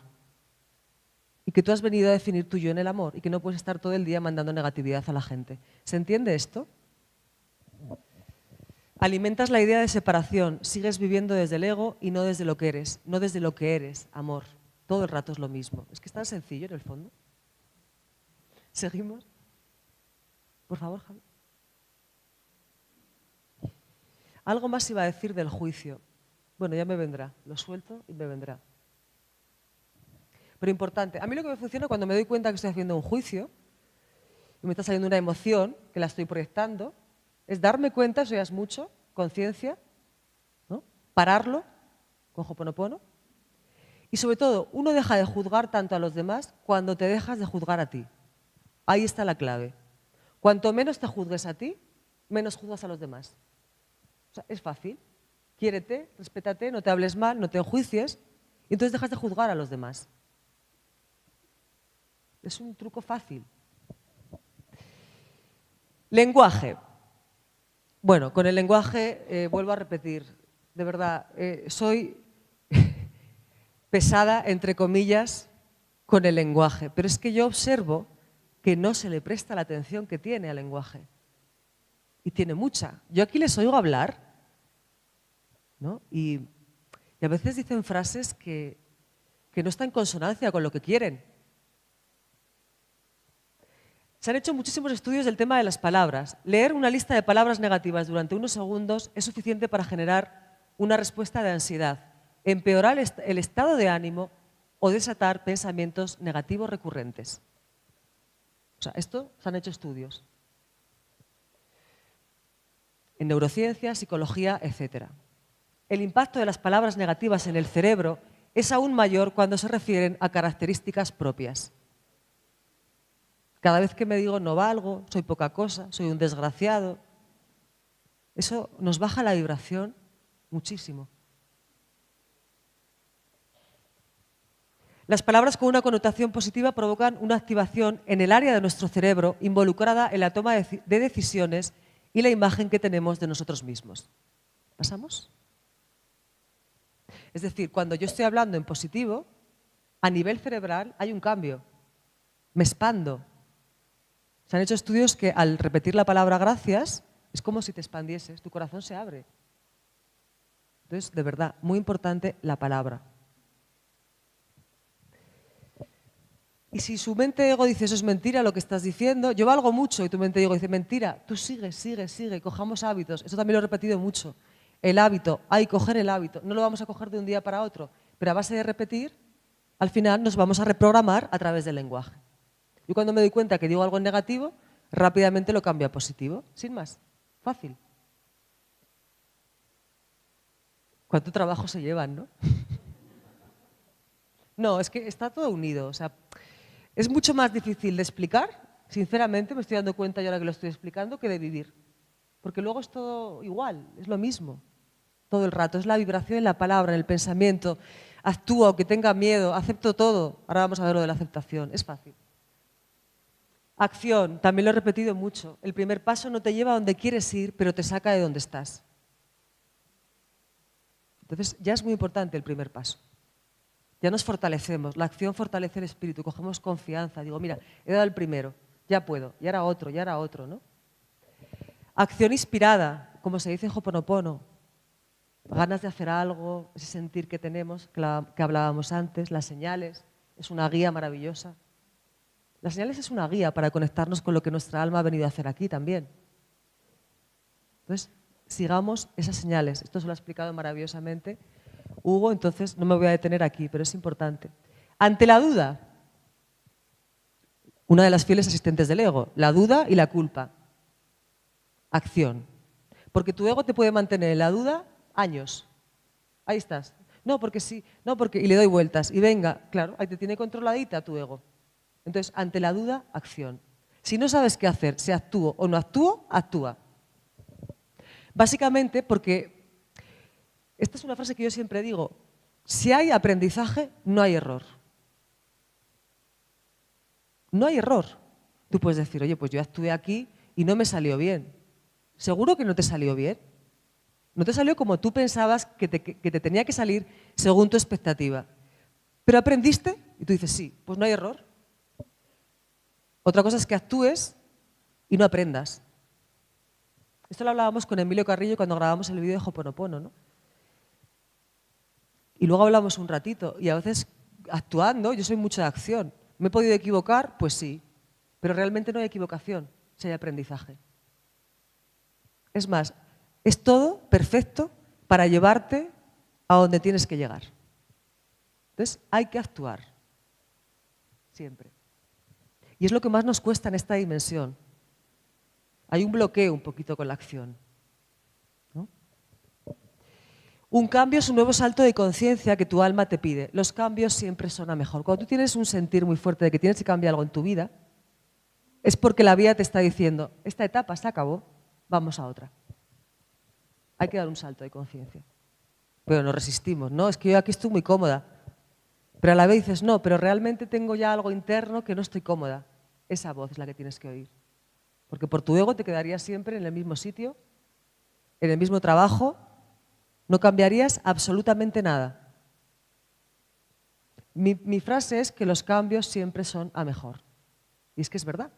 Y que tú has venido a definir tu yo en el amor y que no puedes estar todo el día mandando negatividad a la gente. ¿Se entiende esto? Alimentas la idea de separación, sigues viviendo desde el ego y no desde lo que eres, no desde lo que eres, amor. Todo el rato es lo mismo. Es que es tan sencillo en el fondo. ¿Seguimos? Por favor, Javi. Algo más iba a decir del juicio. Bueno, ya me vendrá. Lo suelto y me vendrá. Pero importante. A mí lo que me funciona cuando me doy cuenta que estoy haciendo un juicio y me está saliendo una emoción que la estoy proyectando, es darme cuenta, eso ya es mucho, conciencia, ¿no? pararlo, con Hoponopono. Y sobre todo, uno deja de juzgar tanto a los demás cuando te dejas de juzgar a ti. Ahí está la clave. Cuanto menos te juzgues a ti, menos juzgas a los demás. Es fácil. Quiérete, respétate, no te hables mal, no te enjuicies, y entonces dejas de juzgar a los demás. Es un truco fácil. Lenguaje. Bueno, con el lenguaje eh, vuelvo a repetir, de verdad, eh, soy pesada, entre comillas, con el lenguaje, pero es que yo observo que no se le presta la atención que tiene al lenguaje. Y tiene mucha. Yo aquí les oigo hablar, ¿no? Y, a veces dicen frases que, que no están en consonancia con lo que quieren. Se han hecho muchísimos estudios del tema de las palabras. Leer una lista de palabras negativas durante unos segundos es suficiente para generar una respuesta de ansiedad, empeorar el estado de ánimo o desatar pensamientos negativos recurrentes. O sea, esto se han hecho estudios en neurociencia, psicología, etc. El impacto de las palabras negativas en el cerebro es aún mayor cuando se refieren a características propias. Cada vez que me digo no valgo, soy poca cosa, soy un desgraciado, eso nos baja la vibración muchísimo. Las palabras con una connotación positiva provocan una activación en el área de nuestro cerebro involucrada en la toma de decisiones y la imagen que tenemos de nosotros mismos. ¿Pasamos? Es decir, cuando yo estoy hablando en positivo, a nivel cerebral hay un cambio. Me expando, se han hecho estudios que al repetir la palabra gracias es como si te expandieses, tu corazón se abre. Entonces, de verdad, muy importante la palabra. Y si su mente ego dice eso es mentira lo que estás diciendo, yo valgo mucho y tu mente ego dice mentira, tú sigue, sigue, sigue, cojamos hábitos. Eso también lo he repetido mucho. El hábito, hay coger el hábito. No lo vamos a coger de un día para otro, pero a base de repetir, al final nos vamos a reprogramar a través del lenguaje. Yo cuando me doy cuenta que digo algo en negativo, rápidamente lo cambio a positivo, sin más. Fácil. ¿Cuánto trabajo se llevan, no? No, es que está todo unido. O sea, es mucho más difícil de explicar, sinceramente, me estoy dando cuenta yo ahora que lo estoy explicando, que de vivir. Porque luego es todo igual, es lo mismo. Todo el rato. Es la vibración en la palabra, en el pensamiento. Actúo, aunque tenga miedo, acepto todo. Ahora vamos a ver lo de la aceptación. Es fácil. Acción, también lo he repetido mucho. El primer paso no te lleva a donde quieres ir, pero te saca de donde estás. Entonces, ya es muy importante el primer paso. Ya nos fortalecemos. La acción fortalece el espíritu, cogemos confianza. Digo, mira, he dado el primero, ya puedo, ya era otro, ya era otro, ¿no? Acción inspirada, como se dice en Hoponopono. Ganas de hacer algo, ese sentir que tenemos, que hablábamos antes, las señales, es una guía maravillosa. Las señales es una guía para conectarnos con lo que nuestra alma ha venido a hacer aquí también. Entonces, sigamos esas señales. Esto se lo ha explicado maravillosamente Hugo, entonces no me voy a detener aquí, pero es importante. Ante la duda, una de las fieles asistentes del ego, la duda y la culpa. Acción. Porque tu ego te puede mantener en la duda años. Ahí estás. No, porque sí, no, porque. Y le doy vueltas. Y venga, claro, ahí te tiene controladita tu ego. Entonces, ante la duda, acción. Si no sabes qué hacer, si actúo o no actúo, actúa. Básicamente porque, esta es una frase que yo siempre digo, si hay aprendizaje, no hay error. No hay error. Tú puedes decir, oye, pues yo actué aquí y no me salió bien. ¿Seguro que no te salió bien? No te salió como tú pensabas que te, tenía que salir según tu expectativa. Pero aprendiste y tú dices, sí, pues no hay error. Otra cosa es que actúes y no aprendas. Esto lo hablábamos con Emilio Carrillo cuando grabamos el vídeo de Hoponopono, ¿no? Y luego hablamos un ratito y a veces actuando, yo soy mucho de acción. ¿Me he podido equivocar? Pues sí, pero realmente no hay equivocación, si hay aprendizaje. Es más, es todo perfecto para llevarte a donde tienes que llegar. Entonces, hay que actuar, siempre. Y es lo que más nos cuesta en esta dimensión. Hay un bloqueo un poquito con la acción. Un cambio es un nuevo salto de conciencia que tu alma te pide. Los cambios siempre son a mejor. Cuando tú tienes un sentir muy fuerte de que tienes que cambiar algo en tu vida, es porque la vida te está diciendo, esta etapa se acabó, vamos a otra. Hay que dar un salto de conciencia. Pero nos resistimos, no, es que yo aquí estoy muy cómoda. Pero a la vez dices, no, pero realmente tengo ya algo interno que no estoy cómoda. Esa voz es la que tienes que oír. Porque por tu ego te quedarías siempre en el mismo sitio, en el mismo trabajo, no cambiarías absolutamente nada. Mi, frase es que los cambios siempre son a mejor. Y es que es verdad.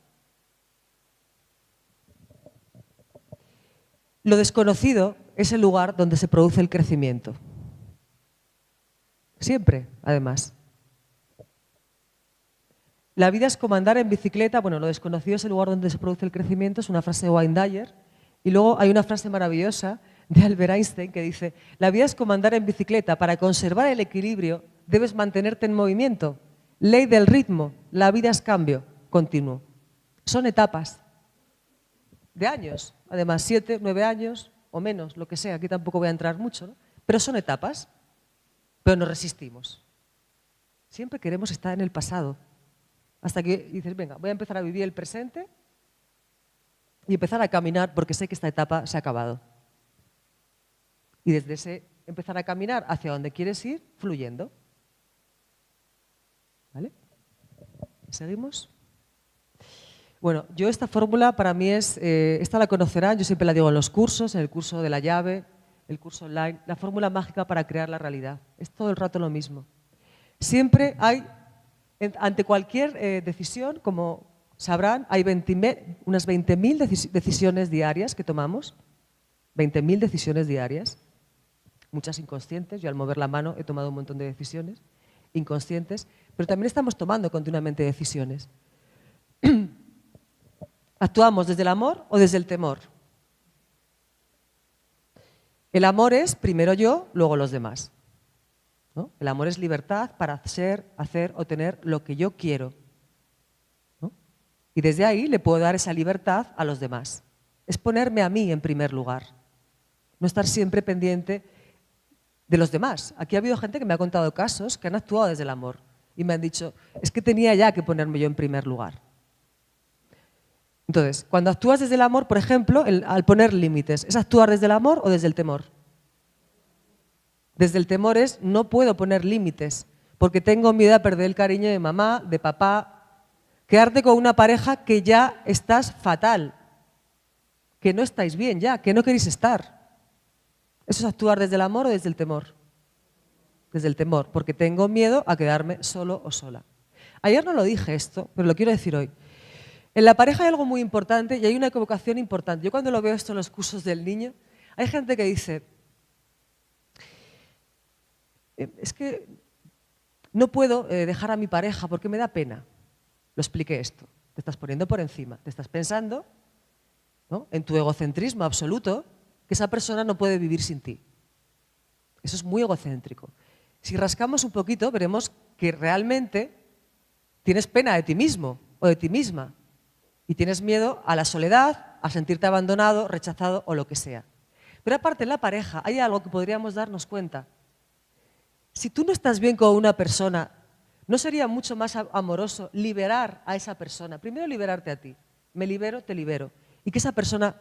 Lo desconocido es el lugar donde se produce el crecimiento. Siempre, además. La vida es como andar en bicicleta. Bueno, lo desconocido es el lugar donde se produce el crecimiento, es una frase de Wayne Dyer. Y luego hay una frase maravillosa de Albert Einstein que dice, la vida es como andar en bicicleta. Para conservar el equilibrio debes mantenerte en movimiento. Ley del ritmo, la vida es cambio continuo. Son etapas de años, además, siete, nueve años o menos, lo que sea, aquí tampoco voy a entrar mucho, ¿no? pero son etapas, pero nos resistimos. Siempre queremos estar en el pasado, hasta que dices, venga, voy a empezar a vivir el presente y empezar a caminar porque sé que esta etapa se ha acabado. Y desde ese empezar a caminar hacia donde quieres ir, fluyendo. ¿Vale? ¿Seguimos? Bueno, yo esta fórmula para mí es, eh, esta la conocerán, yo siempre la digo en los cursos, en el curso de la llave, el curso online, la fórmula mágica para crear la realidad. Es todo el rato lo mismo. Siempre hay, ante cualquier eh, decisión, como sabrán, hay unas 20.000 decisiones diarias que tomamos, 20.000 decisiones diarias, muchas inconscientes, yo al mover la mano he tomado un montón de decisiones inconscientes, pero también estamos tomando continuamente decisiones. ¿Actuamos desde el amor o desde el temor? El amor es primero yo, luego los demás. El amor es libertad para ser, hacer o tener lo que yo quiero. Y desde ahí le puedo dar esa libertad a los demás. Es ponerme a mí en primer lugar. No estar siempre pendiente de los demás. Aquí ha habido gente que me ha contado casos que han actuado desde el amor y me han dicho, es que tenía ya que ponerme yo en primer lugar. Entonces, cuando actúas desde el amor, por ejemplo, al poner límites, ¿es actuar desde el amor o desde el temor? Desde el temor es no puedo poner límites porque tengo miedo a perder el cariño de mamá, de papá, quedarte con una pareja que ya estás fatal, que no estáis bien ya, que no queréis estar. ¿Eso es actuar desde el amor o desde el temor? Desde el temor, porque tengo miedo a quedarme solo o sola. Ayer no lo dije esto, pero lo quiero decir hoy. En la pareja hay algo muy importante y hay una equivocación importante. Yo cuando lo veo esto en los cursos del niño, hay gente que dice, eh, es que no puedo eh, dejar a mi pareja porque me da pena. Lo expliqué esto. Te estás poniendo por encima, te estás pensando en tu egocentrismo absoluto que esa persona no puede vivir sin ti. Eso es muy egocéntrico. Si rascamos un poquito, veremos que realmente tienes pena de ti mismo o de ti misma y tienes miedo a la soledad, a sentirte abandonado, rechazado o lo que sea. Pero aparte en la pareja hay algo que podríamos darnos cuenta. Si tú no estás bien con una persona, ¿no sería mucho más amoroso liberar a esa persona? Primero liberarte a ti. Me libero, te libero. Y que esa persona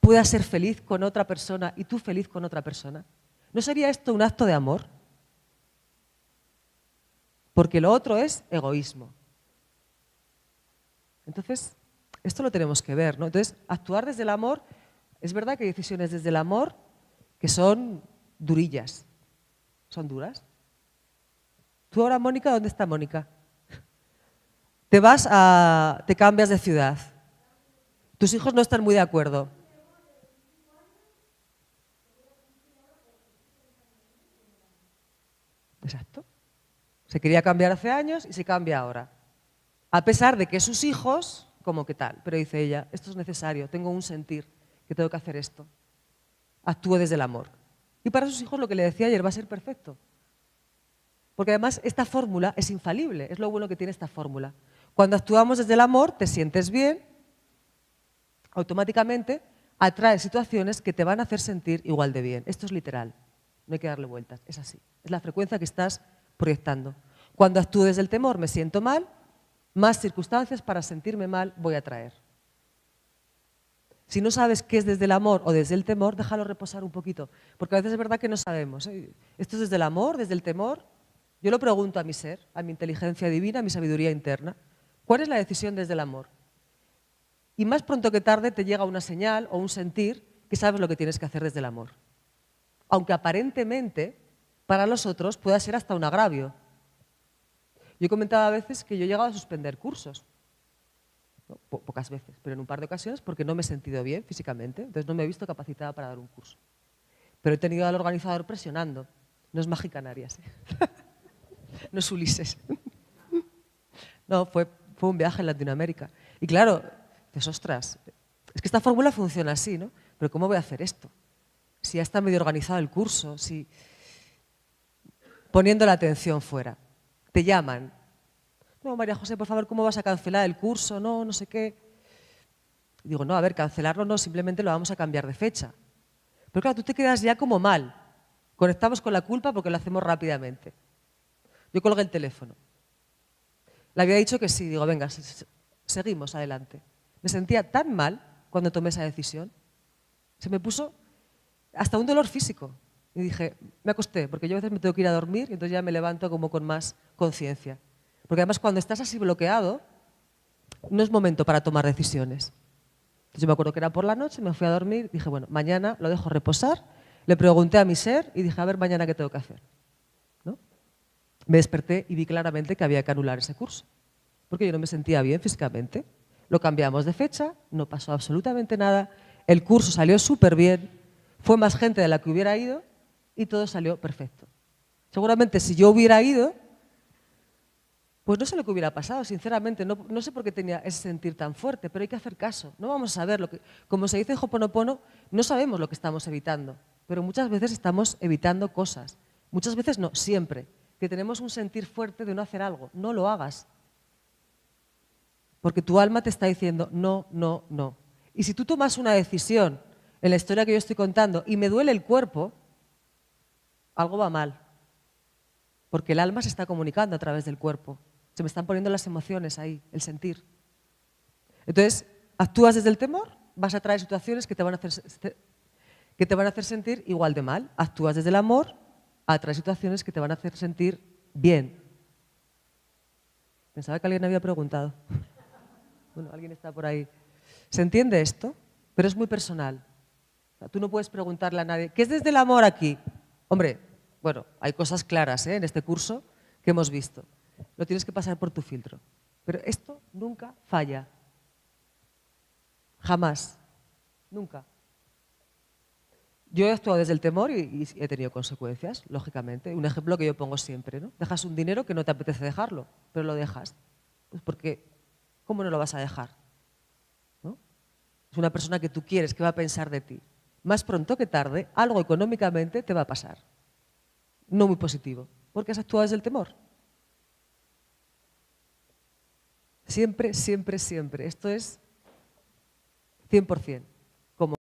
pueda ser feliz con otra persona y tú feliz con otra persona. ¿No sería esto un acto de amor? Porque lo otro es egoísmo. Entonces, esto lo tenemos que ver, ¿no? Entonces, actuar desde el amor, es verdad que hay decisiones desde el amor que son durillas, son duras. Tú ahora, Mónica, ¿dónde está Mónica? Te vas a... te cambias de ciudad. Tus hijos no están muy de acuerdo. Se quería cambiar hace años y se cambia ahora. A pesar de que sus hijos como que tal. Pero dice ella, esto es necesario, tengo un sentir, que tengo que hacer esto. Actúo desde el amor. Y para sus hijos lo que le decía ayer va a ser perfecto. Porque además esta fórmula es infalible, es lo bueno que tiene esta fórmula. Cuando actuamos desde el amor, te sientes bien, automáticamente atraes situaciones que te van a hacer sentir igual de bien. Esto es literal, no hay que darle vueltas, es así. Es la frecuencia que estás proyectando. Cuando actúo desde el temor, me siento mal, más circunstancias para sentirme mal voy a traer. Si no sabes qué es desde el amor o desde el temor, déjalo reposar un poquito. Porque a veces es verdad que no sabemos. ¿eh? ¿Esto es desde el amor, desde el temor? Yo lo pregunto a mi ser, a mi inteligencia divina, a mi sabiduría interna. ¿Cuál es la decisión desde el amor? Y más pronto que tarde te llega una señal o un sentir que sabes lo que tienes que hacer desde el amor. Aunque aparentemente para los otros pueda ser hasta un agravio. Yo he comentado a veces que yo he llegado a suspender cursos pocas veces, pero en un par de ocasiones porque no me he sentido bien físicamente, entonces no me he visto capacitada para dar un curso. Pero he tenido al organizador presionando. No es Mágica ¿eh? no es Ulises. no, fue, un viaje en Latinoamérica. Y claro, dices, ostras, es que esta fórmula funciona así, ¿no? Pero ¿cómo voy a hacer esto? Si ya está medio organizado el curso, si... Poniendo la atención fuera. Te llaman, no, María José, por favor, ¿cómo vas a cancelar el curso? No, no sé qué. Digo, no, a ver, cancelarlo no, simplemente lo vamos a cambiar de fecha. Pero claro, tú te quedas ya como mal. Conectamos con la culpa porque lo hacemos rápidamente. Yo colgué el teléfono. Le había dicho que sí, digo, venga, seguimos adelante. Me sentía tan mal cuando tomé esa decisión. Se me puso hasta un dolor físico. Y dije, me acosté, porque yo a veces me tengo que ir a dormir y entonces ya me levanto como con más conciencia. Porque además cuando estás así bloqueado, no es momento para tomar decisiones. Entonces yo me acuerdo que era por la noche, me fui a dormir, dije, bueno, mañana lo dejo reposar, le pregunté a mi ser y dije, a ver, mañana qué tengo que hacer. ¿No? Me desperté y vi claramente que había que anular ese curso, porque yo no me sentía bien físicamente. Lo cambiamos de fecha, no pasó absolutamente nada, el curso salió súper bien, fue más gente de la que hubiera ido y todo salió perfecto. Seguramente si yo hubiera ido, pues no sé lo que hubiera pasado, sinceramente. No, sé por qué tenía ese sentir tan fuerte, pero hay que hacer caso. No vamos a saber lo que. Como se dice en Hoponopono, no sabemos lo que estamos evitando, pero muchas veces estamos evitando cosas. Muchas veces no, siempre. Que tenemos un sentir fuerte de no hacer algo. No lo hagas. Porque tu alma te está diciendo no, no, no. Y si tú tomas una decisión en la historia que yo estoy contando y me duele el cuerpo, algo va mal. Porque el alma se está comunicando a través del cuerpo. Se me están poniendo las emociones ahí, el sentir. Entonces, actúas desde el temor, vas a traer situaciones que te van a hacer, que te van a hacer sentir igual de mal. Actúas desde el amor, atraes situaciones que te van a hacer sentir bien. Pensaba que alguien había preguntado. Bueno, alguien está por ahí. ¿Se entiende esto? Pero es muy personal. tú no puedes preguntarle a nadie, ¿qué es desde el amor aquí? Hombre, bueno, hay cosas claras ¿eh? en este curso que hemos visto lo tienes que pasar por tu filtro. Pero esto nunca falla. Jamás. Nunca. Yo he actuado desde el temor y, he tenido consecuencias, lógicamente. Un ejemplo que yo pongo siempre, ¿no? Dejas un dinero que no te apetece dejarlo, pero lo dejas. Pues porque, ¿cómo no lo vas a dejar? ¿No? Es una persona que tú quieres, que va a pensar de ti. Más pronto que tarde, algo económicamente te va a pasar. No muy positivo, porque has actuado desde el temor. Siempre, siempre, siempre. Esto es 100%. Como...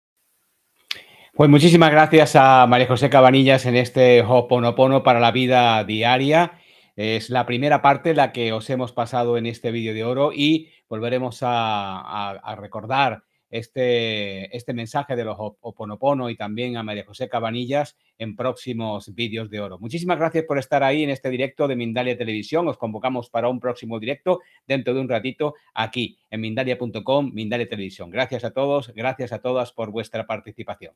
Pues muchísimas gracias a María José Cabanillas en este Hoponopono para la vida diaria. Es la primera parte la que os hemos pasado en este vídeo de oro y volveremos a, a recordar este, este mensaje de los Oponopono y también a María José Cabanillas en próximos vídeos de oro. Muchísimas gracias por estar ahí en este directo de Mindalia Televisión. Os convocamos para un próximo directo dentro de un ratito aquí en mindalia.com, Mindalia Televisión. Gracias a todos, gracias a todas por vuestra participación.